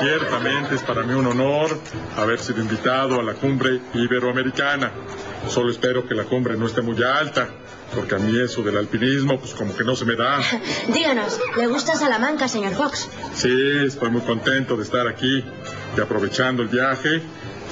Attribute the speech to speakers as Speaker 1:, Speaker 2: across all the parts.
Speaker 1: ciertamente es para mí un honor haber sido invitado a la cumbre iberoamericana. Solo espero que la cumbre no esté muy alta, porque a mí eso del alpinismo, pues como que no se me da.
Speaker 2: Díganos, ¿le gusta Salamanca, señor Fox?
Speaker 1: Sí, estoy muy contento de estar aquí y aprovechando el viaje,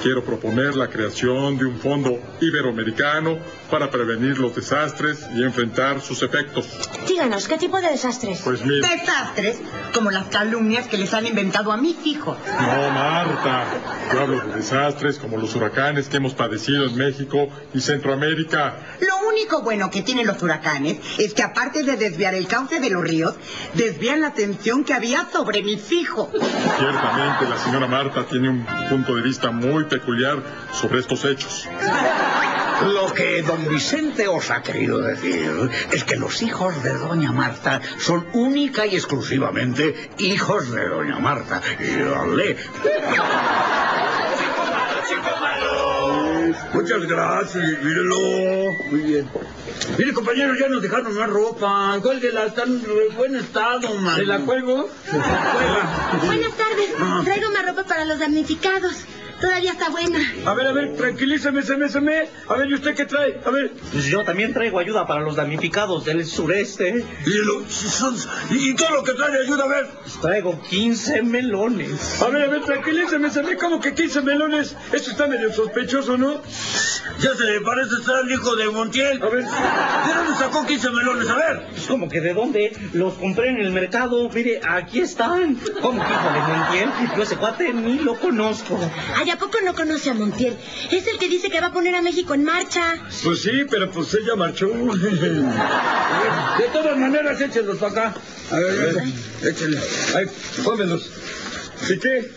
Speaker 1: quiero proponer la creación de un fondo iberoamericano para prevenir los desastres y enfrentar sus efectos.
Speaker 2: Díganos, ¿qué tipo de desastres?
Speaker 1: Pues mira,
Speaker 3: Desastres como las calumnias que les han inventado a mis hijos.
Speaker 1: no, Marta, yo hablo de desastres como los huracanes que hemos padecido en México y Centroamérica.
Speaker 3: Lo único bueno que tienen los huracanes es que aparte de desviar el cauce de los ríos, desvían la atención que había sobre mis hijos.
Speaker 1: Ciertamente la señora Marta tiene un punto de vista muy peculiar sobre estos hechos.
Speaker 4: Lo que don Vicente os ha querido decir es que los hijos de doña Marta son única y exclusivamente hijos de doña Marta. Y dale.
Speaker 5: Muchas gracias, mírelo. Muy bien. Mire, compañero, ya nos dejaron más ropa. Cuélguela, está en buen estado, man. ¿Se la cuelgo?
Speaker 6: Buenas tardes. Traigo más ropa para los damnificados. Todavía está buena.
Speaker 5: A ver, a ver, tranquilízame, se me, se me. A ver, ¿y usted qué trae? A ver.
Speaker 7: Pues yo también traigo ayuda para los damnificados del sureste.
Speaker 5: Y, lo- y todo lo que trae ayuda, a ver.
Speaker 7: Traigo 15 melones.
Speaker 5: A ver, a ver, tranquilízame, se me. ¿Cómo que 15 melones? Esto está medio sospechoso, ¿no? Ya se le parece estar el hijo de Montiel. A ver, ¿de dónde sacó 15 melones? A ver.
Speaker 7: Pues como que de dónde los compré en el mercado. Mire, aquí están. ¿Cómo que hijo de Montiel? Yo ese cuate ni lo conozco.
Speaker 6: Ay, ¿a poco no conoce a Montiel? Es el que dice que va a poner a México en marcha.
Speaker 5: Pues sí, pero pues ella marchó. De todas maneras, échenlos para acá. A ver, échenle. Ahí, pónmelos. ¿Y qué?